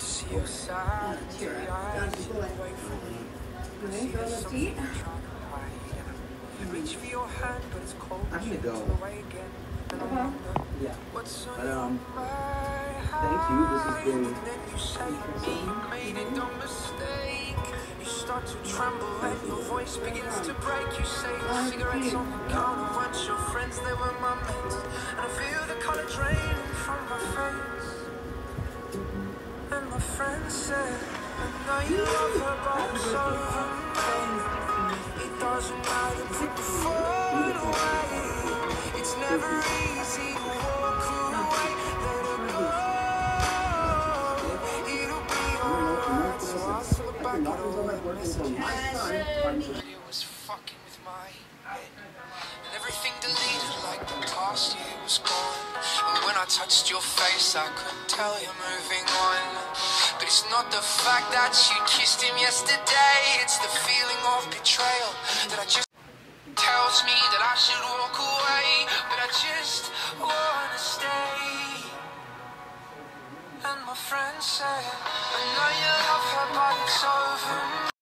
to see you sad. To be honest, away me. I see there's something trying to hide. I reach for your hand, but it's cold. I'm gonna go. Pull away again. And I wonder Yeah. what's on But, um, thank you. This has been And then you say me, made a dumb mistake. You start to tremble and your voice begins to break. You say cigarettes on the counter, once your friends, they were my friend said, I know you love her, but it's over. It doesn't matter, put the phone away. It's never easy to walk away. Let it go. It'll be alright. So I slip back at all messages. It was fucking with my head. And everything deleted like the past year was gone. And when I touched your face, I could tell you're moving it's not the fact that you kissed him yesterday, it's the feeling of betrayal that I just tells me that I should walk away. But I just wanna stay. And my friend said, I know you